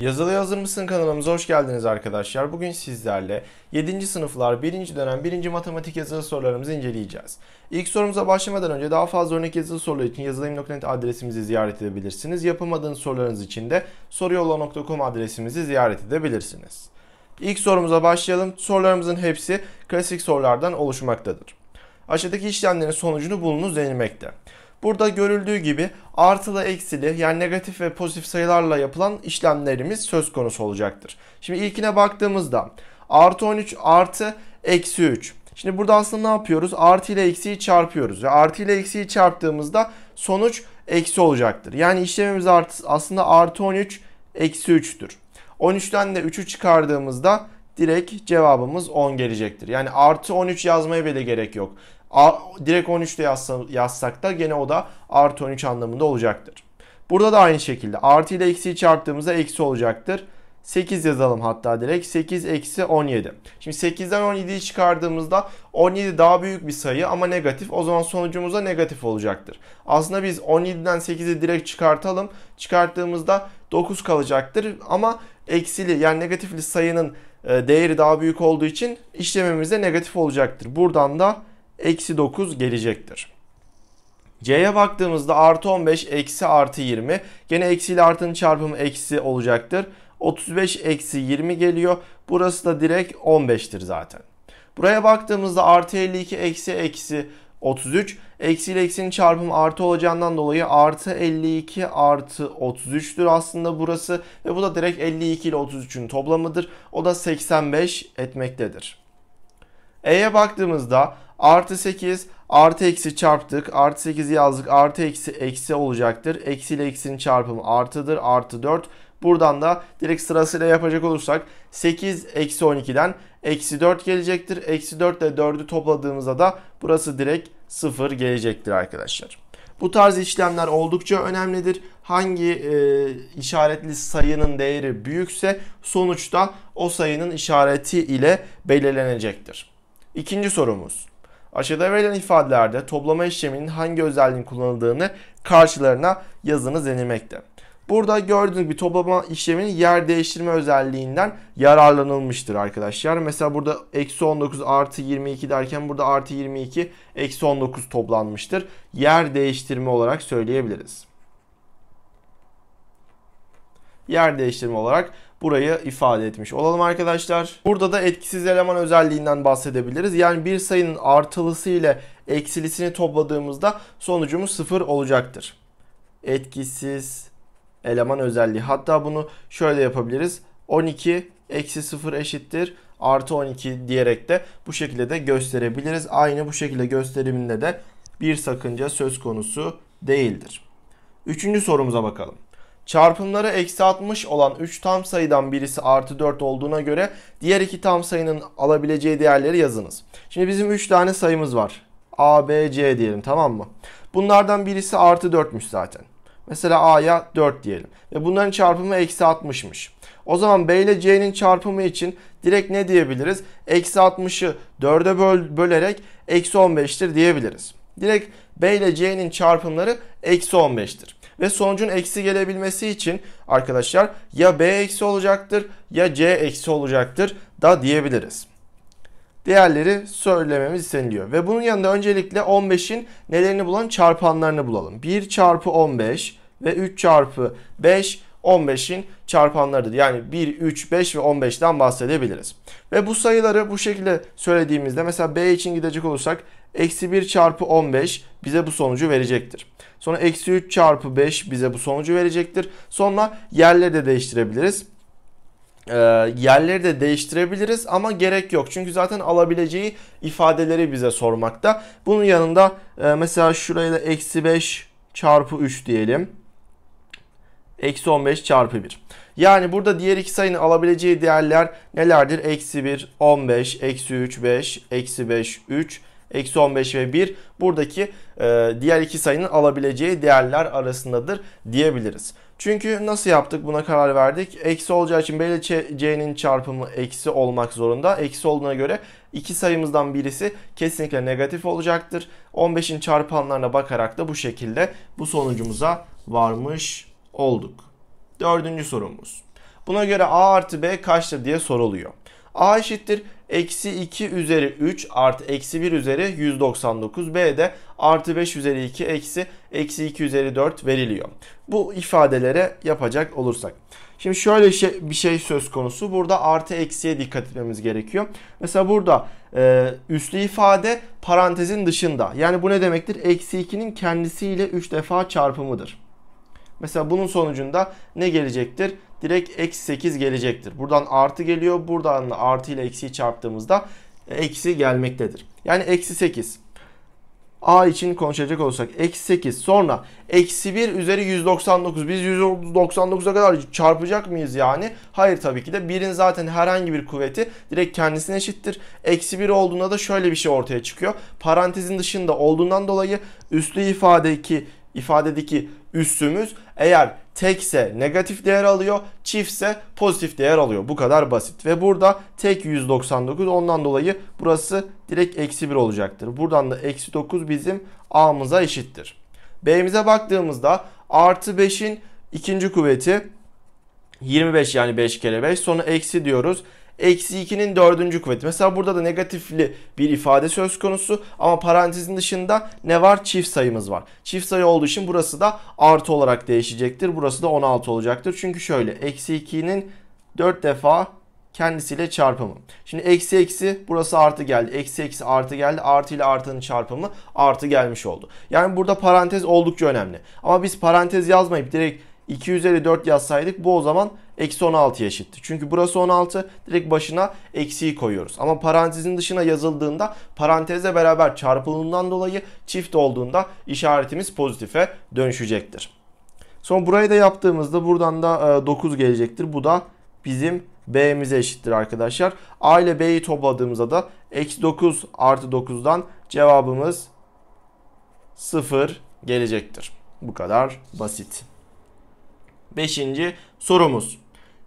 Yazılı Hazır mısın kanalımıza hoş geldiniz arkadaşlar. Bugün sizlerle 7. sınıflar 1. dönem 1. matematik yazılı sorularımızı inceleyeceğiz. İlk sorumuza başlamadan önce daha fazla örnek yazılı sorular için yazılayım.net adresimizi ziyaret edebilirsiniz. Yapamadığınız sorularınız için de soruyolla.com adresimizi ziyaret edebilirsiniz. İlk sorumuza başlayalım. Sorularımızın hepsi klasik sorulardan oluşmaktadır. Aşağıdaki işlemlerin sonucunu bulunuz denilmekte. Burada görüldüğü gibi artılı eksili yani negatif ve pozitif sayılarla yapılan işlemlerimiz söz konusu olacaktır. Şimdi ilkine baktığımızda artı 13 artı eksi 3. Şimdi burada aslında ne yapıyoruz? Artı ile eksiyi çarpıyoruz. Ve artı ile eksiyi çarptığımızda sonuç eksi olacaktır. Yani işlemimiz artı, aslında artı 13 eksi 3'tür. 13'ten de 3'ü çıkardığımızda direkt cevabımız 10 gelecektir. Yani artı 13 yazmaya bile gerek yok. Direkt 13'te yazsa, yazsak da gene o da artı 13 anlamında olacaktır. Burada da aynı şekilde artı ile eksiyi çarptığımızda eksi olacaktır. 8 yazalım hatta direkt. 8 eksi 17. Şimdi 8'den 17'yi çıkardığımızda 17 daha büyük bir sayı ama negatif. O zaman sonucumuz da negatif olacaktır. Aslında biz 17'den 8'i direkt çıkartalım. Çıkarttığımızda 9 kalacaktır. Ama eksili yani negatifli sayının e, değeri daha büyük olduğu için işlemimiz de negatif olacaktır. Buradan da eksi 9 gelecektir. C'ye baktığımızda artı 15 eksi artı 20. Gene eksi ile artının çarpımı eksi olacaktır. 35 eksi 20 geliyor. Burası da direkt 15'tir zaten. Buraya baktığımızda artı 52 eksi eksi 33. Eksi ile eksinin çarpımı artı olacağından dolayı artı 52 artı 33'tür aslında burası. Ve bu da direkt 52 ile 33'ün toplamıdır. O da 85 etmektedir. E'ye baktığımızda artı 8 artı eksi çarptık. Artı 8'i yazdık. Artı eksi eksi olacaktır. Eksi ile eksinin çarpımı artıdır. Artı 4. Buradan da direkt sırasıyla yapacak olursak 8 eksi 12'den eksi 4 gelecektir. Eksi 4 ile 4'ü topladığımızda da burası direkt 0 gelecektir arkadaşlar. Bu tarz işlemler oldukça önemlidir. Hangi e, işaretli sayının değeri büyükse sonuçta o sayının işareti ile belirlenecektir. İkinci sorumuz. Aşağıda verilen ifadelerde toplama işleminin hangi özelliğin kullanıldığını karşılarına yazınız denilmekte. Burada gördüğünüz bir toplama işleminin yer değiştirme özelliğinden yararlanılmıştır arkadaşlar. Mesela burada eksi 19 artı 22 derken burada artı 22 eksi 19 toplanmıştır. Yer değiştirme olarak söyleyebiliriz. Yer değiştirme olarak burayı ifade etmiş olalım arkadaşlar. Burada da etkisiz eleman özelliğinden bahsedebiliriz. Yani bir sayının artılısı ile eksilisini topladığımızda sonucumuz 0 olacaktır. Etkisiz eleman özelliği. Hatta bunu şöyle yapabiliriz. 12 eksi 0 eşittir artı 12 diyerek de bu şekilde de gösterebiliriz. Aynı bu şekilde gösteriminde de bir sakınca söz konusu değildir. Üçüncü sorumuza bakalım. Çarpımları eksi 60 olan 3 tam sayıdan birisi artı 4 olduğuna göre diğer iki tam sayının alabileceği değerleri yazınız. Şimdi bizim 3 tane sayımız var. A, B, C diyelim tamam mı? Bunlardan birisi artı 4'müş zaten. Mesela A'ya 4 diyelim. Ve bunların çarpımı eksi 60'mış. O zaman B ile C'nin çarpımı için direkt ne diyebiliriz? Eksi 60'ı 4'e böl bölerek eksi 15'tir diyebiliriz. Direkt B ile C'nin çarpımları eksi 15'tir. Ve sonucun eksi gelebilmesi için arkadaşlar ya B eksi olacaktır ya C eksi olacaktır da diyebiliriz. Değerleri söylememiz isteniliyor. Ve bunun yanında öncelikle 15'in nelerini bulalım? Çarpanlarını bulalım. 1 çarpı 15 ve 3 çarpı 5 15'in çarpanlarıdır. Yani 1, 3, 5 ve 15'ten bahsedebiliriz. Ve bu sayıları bu şekilde söylediğimizde mesela B için gidecek olursak eksi 1 çarpı 15 bize bu sonucu verecektir. Sonra eksi 3 çarpı 5 bize bu sonucu verecektir. Sonra yerleri de değiştirebiliriz. E, yerleri de değiştirebiliriz ama gerek yok. Çünkü zaten alabileceği ifadeleri bize sormakta. Bunun yanında e, mesela şuraya da eksi 5 çarpı 3 diyelim. Eksi 15 çarpı 1. Yani burada diğer iki sayının alabileceği değerler nelerdir? Eksi 1, 15, eksi 3, 5, eksi 5, 3, eksi 15 ve 1 buradaki e, diğer iki sayının alabileceği değerler arasındadır diyebiliriz. Çünkü nasıl yaptık buna karar verdik. Eksi olacağı için B ile C'nin çarpımı eksi olmak zorunda. Eksi olduğuna göre iki sayımızdan birisi kesinlikle negatif olacaktır. 15'in çarpanlarına bakarak da bu şekilde bu sonucumuza varmış olduk. Dördüncü sorumuz. Buna göre A artı B kaçtır diye soruluyor. A eşittir eksi 2 üzeri 3 artı eksi 1 üzeri 199. B de artı 5 üzeri 2 eksi eksi 2 üzeri 4 veriliyor. Bu ifadelere yapacak olursak. Şimdi şöyle şey, bir şey söz konusu. Burada artı eksiye dikkat etmemiz gerekiyor. Mesela burada e, üslü ifade parantezin dışında. Yani bu ne demektir? Eksi 2'nin kendisiyle 3 defa çarpımıdır. Mesela bunun sonucunda ne gelecektir? Direkt eksi 8 gelecektir. Buradan artı geliyor. Buradan artı ile eksiyi çarptığımızda eksi gelmektedir. Yani eksi 8. A için konuşacak olursak eksi 8 sonra eksi 1 üzeri 199 biz 199'a kadar çarpacak mıyız yani? Hayır tabii ki de 1'in zaten herhangi bir kuvveti direkt kendisine eşittir. Eksi 1 olduğunda da şöyle bir şey ortaya çıkıyor. Parantezin dışında olduğundan dolayı üslü ifadeki ifadedeki üssümüz eğer tekse negatif değer alıyor, çiftse pozitif değer alıyor. Bu kadar basit. Ve burada tek 199 ondan dolayı burası direkt eksi 1 olacaktır. Buradan da eksi 9 bizim A'mıza eşittir. B'mize baktığımızda artı 5'in ikinci kuvveti 25 yani 5 kere 5 sonra eksi diyoruz eksi 2'nin dördüncü kuvveti. Mesela burada da negatifli bir ifade söz konusu ama parantezin dışında ne var? Çift sayımız var. Çift sayı olduğu için burası da artı olarak değişecektir. Burası da 16 olacaktır. Çünkü şöyle eksi 2'nin 4 defa kendisiyle çarpımı. Şimdi eksi eksi burası artı geldi. Eksi eksi artı geldi. Artı ile artının çarpımı artı gelmiş oldu. Yani burada parantez oldukça önemli. Ama biz parantez yazmayıp direkt 2 üzeri 4 yazsaydık bu o zaman eksi 16 eşitti. Çünkü burası 16 direkt başına eksiyi koyuyoruz. Ama parantezin dışına yazıldığında parantezle beraber çarpıldığından dolayı çift olduğunda işaretimiz pozitife dönüşecektir. Sonra burayı da yaptığımızda buradan da 9 e, gelecektir. Bu da bizim B'mize eşittir arkadaşlar. A ile B'yi topladığımızda da eksi 9 artı 9'dan cevabımız 0 gelecektir. Bu kadar basit. Beşinci sorumuz.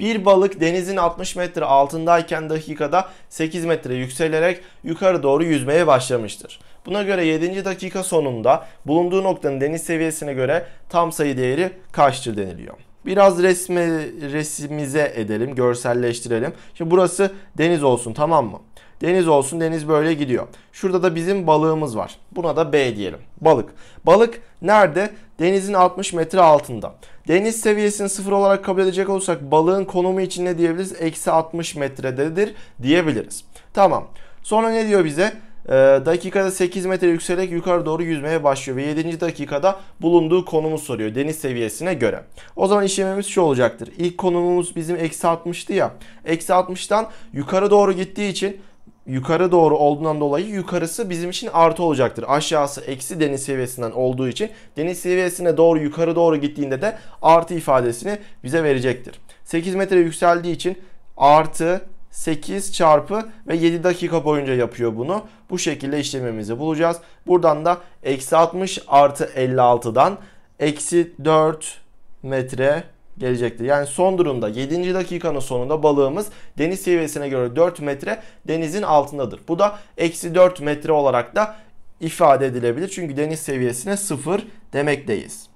Bir balık denizin 60 metre altındayken dakikada 8 metre yükselerek yukarı doğru yüzmeye başlamıştır. Buna göre 7. dakika sonunda bulunduğu noktanın deniz seviyesine göre tam sayı değeri kaçtır deniliyor. Biraz resme, resimize edelim, görselleştirelim. Şimdi burası deniz olsun tamam mı? Deniz olsun deniz böyle gidiyor. Şurada da bizim balığımız var. Buna da B diyelim. Balık. Balık nerede? Denizin 60 metre altında. Deniz seviyesini sıfır olarak kabul edecek olursak balığın konumu için ne diyebiliriz? Eksi 60 metrededir diyebiliriz. Tamam. Sonra ne diyor bize? Ee, dakikada 8 metre yükselerek yukarı doğru yüzmeye başlıyor ve 7. dakikada bulunduğu konumu soruyor deniz seviyesine göre. O zaman işlemimiz şu olacaktır. İlk konumumuz bizim eksi 60'tı ya. Eksi 60'tan yukarı doğru gittiği için yukarı doğru olduğundan dolayı yukarısı bizim için artı olacaktır. Aşağısı eksi deniz seviyesinden olduğu için deniz seviyesine doğru yukarı doğru gittiğinde de artı ifadesini bize verecektir. 8 metre yükseldiği için artı 8 çarpı ve 7 dakika boyunca yapıyor bunu. Bu şekilde işlemimizi bulacağız. Buradan da eksi 60 artı 56'dan eksi 4 metre gelecektir. Yani son durumda 7. dakikanın sonunda balığımız deniz seviyesine göre 4 metre denizin altındadır. Bu da eksi 4 metre olarak da ifade edilebilir. Çünkü deniz seviyesine 0 demekteyiz.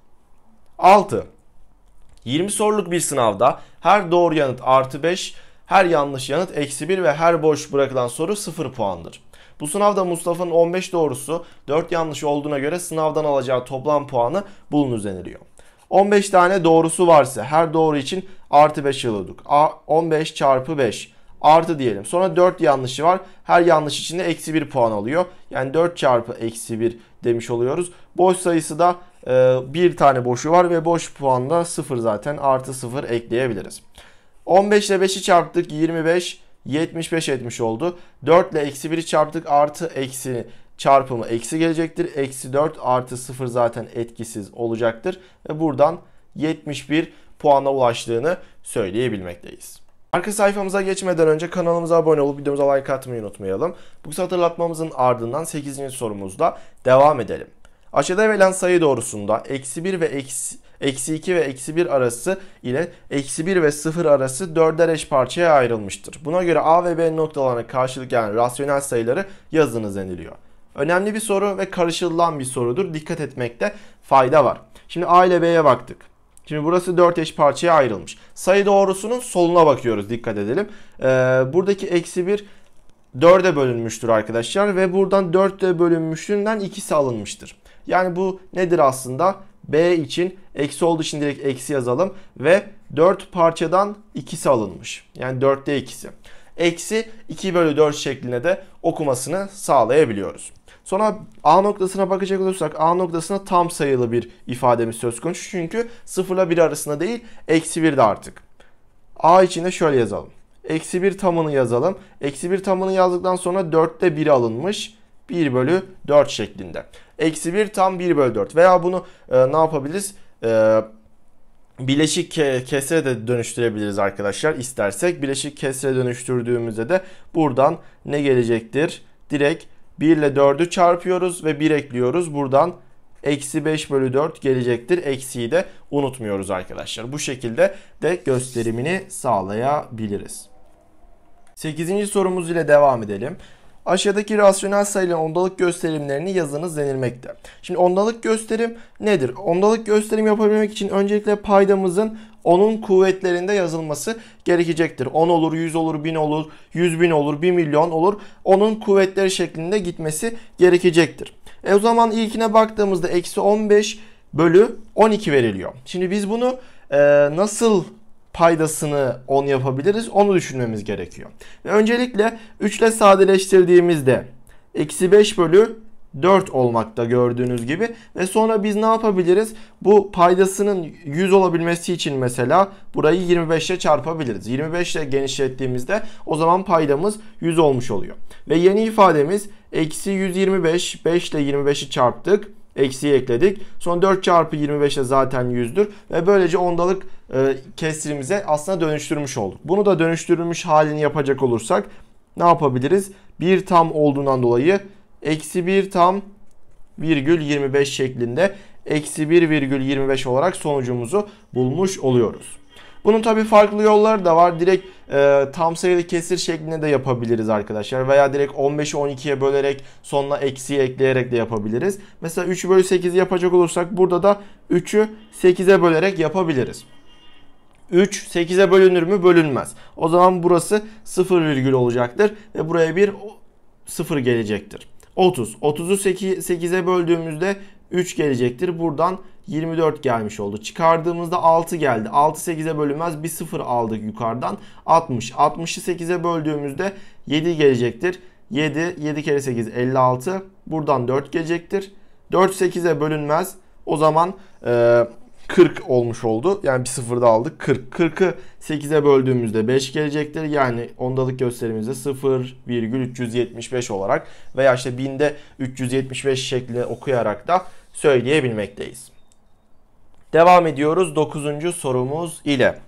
6. 20 soruluk bir sınavda her doğru yanıt artı 5, her yanlış yanıt eksi 1 ve her boş bırakılan soru 0 puandır. Bu sınavda Mustafa'nın 15 doğrusu 4 yanlış olduğuna göre sınavdan alacağı toplam puanı bulunuz deniliyor. 15 tane doğrusu varsa her doğru için artı 5 alıyorduk. 15 çarpı 5 artı diyelim. Sonra 4 yanlışı var. Her yanlış için de eksi 1 puan alıyor. Yani 4 çarpı eksi 1 demiş oluyoruz. Boş sayısı da e, bir tane boşu var ve boş puan da 0 zaten. Artı 0 ekleyebiliriz. 15 ile 5'i çarptık 25 75 etmiş oldu. 4 ile eksi 1'i çarptık artı eksi çarpımı eksi gelecektir. Eksi 4 artı 0 zaten etkisiz olacaktır. Ve buradan 71 puana ulaştığını söyleyebilmekteyiz. Arka sayfamıza geçmeden önce kanalımıza abone olup videomuza like atmayı unutmayalım. Bu hatırlatmamızın ardından 8. sorumuzda devam edelim. Aşağıda verilen sayı doğrusunda eksi 1 ve eksi, eksi 2 ve eksi 1 arası ile eksi 1 ve 0 arası dörder eş parçaya ayrılmıştır. Buna göre A ve B noktalarına karşılık gelen rasyonel sayıları yazınız deniliyor. Önemli bir soru ve karışılan bir sorudur. Dikkat etmekte fayda var. Şimdi A ile B'ye baktık. Şimdi burası 4 eş parçaya ayrılmış. Sayı doğrusunun soluna bakıyoruz dikkat edelim. Ee, buradaki eksi 1 4'e bölünmüştür arkadaşlar ve buradan 4'e bölünmüşlüğünden ikisi alınmıştır. Yani bu nedir aslında? B için eksi olduğu için direkt eksi yazalım ve 4 parçadan ikisi alınmış. Yani 4'te ikisi. Eksi 2 bölü 4 şeklinde de okumasını sağlayabiliyoruz. Sonra A noktasına bakacak olursak A noktasına tam sayılı bir ifademiz söz konusu. Çünkü 0 ile 1 arasında değil eksi 1 de artık. A için şöyle yazalım. Eksi 1 tamını yazalım. Eksi 1 tamını yazdıktan sonra 4'te 1 alınmış. 1 bölü 4 şeklinde. Eksi 1 tam 1 bölü 4. Veya bunu e, ne yapabiliriz? E, bileşik ke kesre de dönüştürebiliriz arkadaşlar istersek. Bileşik kesre dönüştürdüğümüzde de buradan ne gelecektir? Direkt 1 ile 4'ü çarpıyoruz ve 1 ekliyoruz. Buradan eksi 5 bölü 4 gelecektir. Eksiyi de unutmuyoruz arkadaşlar. Bu şekilde de gösterimini sağlayabiliriz. 8. sorumuz ile devam edelim. Aşağıdaki rasyonel sayıların ondalık gösterimlerini yazınız denilmekte. Şimdi ondalık gösterim nedir? Ondalık gösterim yapabilmek için öncelikle paydamızın onun kuvvetlerinde yazılması gerekecektir. 10 olur, 100 olur, 1000 olur, 100 bin olur, 1 milyon olur. Onun kuvvetleri şeklinde gitmesi gerekecektir. E o zaman ilkine baktığımızda eksi 15 bölü 12 veriliyor. Şimdi biz bunu e, nasıl paydasını 10 yapabiliriz onu düşünmemiz gerekiyor. Ve öncelikle 3 ile sadeleştirdiğimizde eksi 5 bölü 4 olmakta gördüğünüz gibi. Ve sonra biz ne yapabiliriz? Bu paydasının 100 olabilmesi için mesela burayı 25 ile çarpabiliriz. 25 ile genişlettiğimizde o zaman paydamız 100 olmuş oluyor. Ve yeni ifademiz eksi 125. 5 ile 25'i çarptık eksiği ekledik. Son 4 çarpı 25 de zaten 100'dür. Ve böylece ondalık e, kesrimize aslında dönüştürmüş olduk. Bunu da dönüştürülmüş halini yapacak olursak ne yapabiliriz? 1 tam olduğundan dolayı eksi 1 tam virgül 25 şeklinde eksi 1 virgül 25 olarak sonucumuzu bulmuş oluyoruz. Bunun tabi farklı yolları da var. Direkt e, tam sayılı kesir şeklinde de yapabiliriz arkadaşlar. Veya direkt 15'i 12'ye bölerek sonuna eksiği ekleyerek de yapabiliriz. Mesela 3 bölü 8 yapacak olursak burada da 3'ü 8'e bölerek yapabiliriz. 3 8'e bölünür mü? Bölünmez. O zaman burası 0 virgül olacaktır ve buraya bir 0 gelecektir. 30. 30'u 8'e böldüğümüzde 3 gelecektir. Buradan 24 gelmiş oldu. Çıkardığımızda 6 geldi. 6 8'e bölünmez. Bir 0 aldık yukarıdan. 60. 60'ı 8'e böldüğümüzde 7 gelecektir. 7. 7 kere 8 56. Buradan 4 gelecektir. 4 8'e bölünmez. O zaman e, 40 olmuş oldu. Yani bir sıfırda aldık. 40. 40'ı 8'e böldüğümüzde 5 gelecektir. Yani ondalık gösterimizde 0,375 olarak veya işte binde 375 şeklinde okuyarak da söyleyebilmekteyiz. Devam ediyoruz 9. sorumuz ile.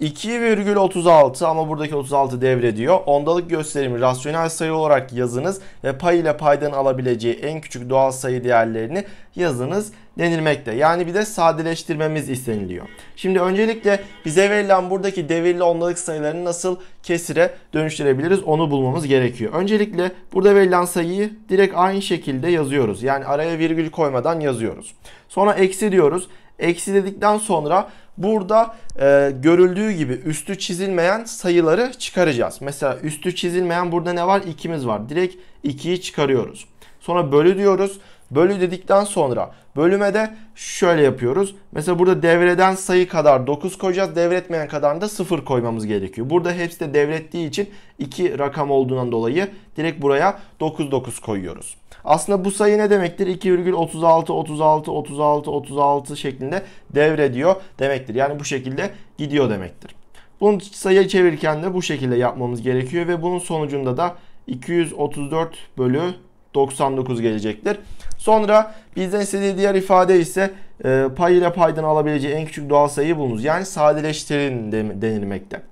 2,36 ama buradaki 36 devrediyor. Ondalık gösterimi rasyonel sayı olarak yazınız ve pay ile paydan alabileceği en küçük doğal sayı değerlerini yazınız denilmekte. Yani bir de sadeleştirmemiz isteniliyor. Şimdi öncelikle bize verilen buradaki devirli ondalık sayılarını nasıl kesire dönüştürebiliriz onu bulmamız gerekiyor. Öncelikle burada verilen sayıyı direkt aynı şekilde yazıyoruz. Yani araya virgül koymadan yazıyoruz. Sonra eksi diyoruz. Eksi dedikten sonra burada e, görüldüğü gibi üstü çizilmeyen sayıları çıkaracağız. Mesela üstü çizilmeyen burada ne var? 2'miz var. Direkt 2'yi çıkarıyoruz. Sonra bölü diyoruz. Bölü dedikten sonra bölüme de şöyle yapıyoruz. Mesela burada devreden sayı kadar 9 koyacağız. Devretmeyen kadar da 0 koymamız gerekiyor. Burada hepsi de devrettiği için 2 rakam olduğundan dolayı direkt buraya 9 9 koyuyoruz. Aslında bu sayı ne demektir? 2,36 36 36 36 şeklinde devrediyor demektir. Yani bu şekilde gidiyor demektir. Bunu sayıya çevirirken de bu şekilde yapmamız gerekiyor ve bunun sonucunda da 234 bölü 99 gelecektir. Sonra bizden istediği diğer ifade ise e, pay ile paydan alabileceği en küçük doğal sayıyı bulunuz. Yani sadeleştirin denilmekte.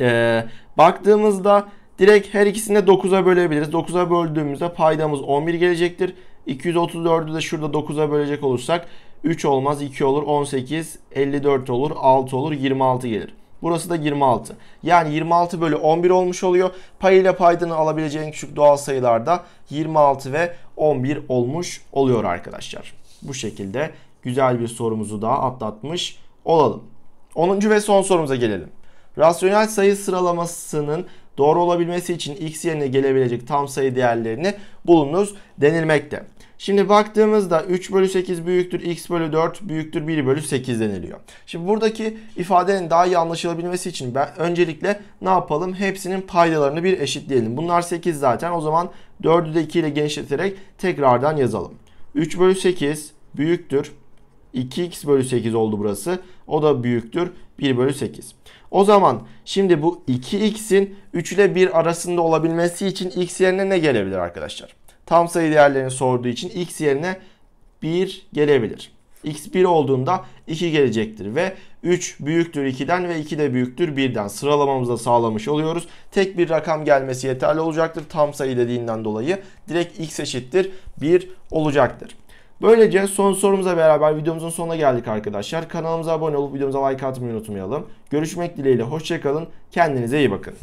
E, baktığımızda direkt her ikisini de 9'a bölebiliriz. 9'a böldüğümüzde paydamız 11 gelecektir. 234'ü de şurada 9'a bölecek olursak 3 olmaz 2 olur 18 54 olur 6 olur 26 gelir. Burası da 26. Yani 26 bölü 11 olmuş oluyor. Pay ile paydını alabileceğin küçük doğal sayılarda 26 ve 11 olmuş oluyor arkadaşlar. Bu şekilde güzel bir sorumuzu daha atlatmış olalım. 10. ve son sorumuza gelelim. Rasyonel sayı sıralamasının doğru olabilmesi için x yerine gelebilecek tam sayı değerlerini bulunuz denilmekte. Şimdi baktığımızda 3 bölü 8 büyüktür x bölü 4 büyüktür 1 bölü 8 deniliyor. Şimdi buradaki ifadenin daha iyi anlaşılabilmesi için ben öncelikle ne yapalım? Hepsinin paydalarını bir eşitleyelim. Bunlar 8 zaten o zaman 4'ü de 2 ile genişleterek tekrardan yazalım. 3 bölü 8 büyüktür 2x bölü 8 oldu burası. O da büyüktür 1 bölü 8. O zaman şimdi bu 2x'in 3 ile 1 arasında olabilmesi için x yerine ne gelebilir arkadaşlar? Tam sayı değerlerini sorduğu için x yerine 1 gelebilir. x 1 olduğunda 2 gelecektir ve 3 büyüktür 2'den ve 2 de büyüktür 1'den sıralamamızda sağlamış oluyoruz. Tek bir rakam gelmesi yeterli olacaktır. Tam sayı dediğinden dolayı direkt x eşittir 1 olacaktır. Böylece son sorumuza beraber videomuzun sonuna geldik arkadaşlar. Kanalımıza abone olup videomuza like atmayı unutmayalım. Görüşmek dileğiyle hoşçakalın. Kendinize iyi bakın.